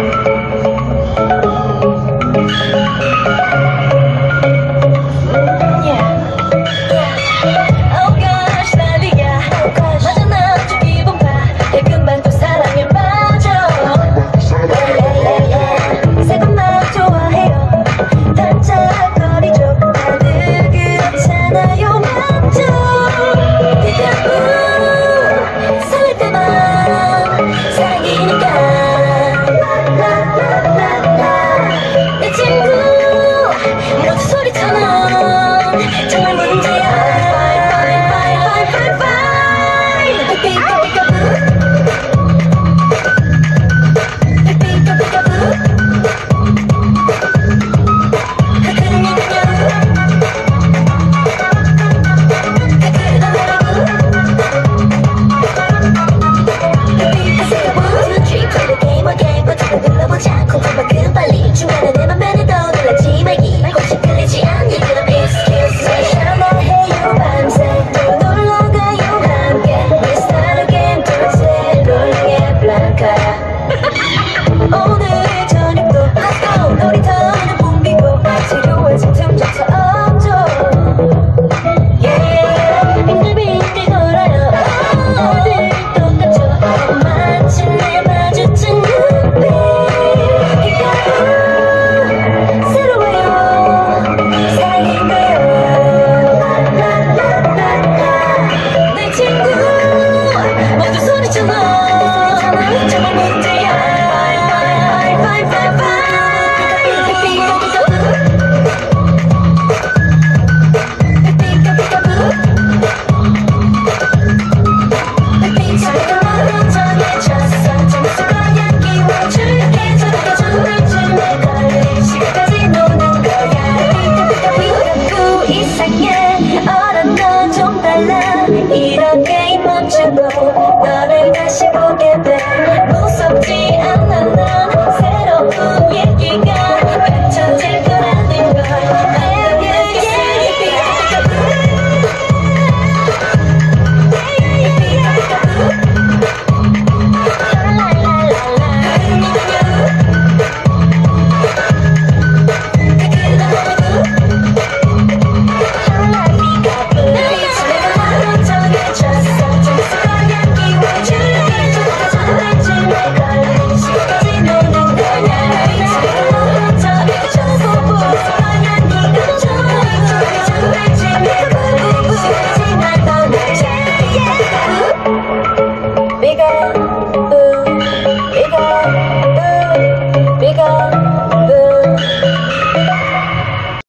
Oh remember you. 넌좀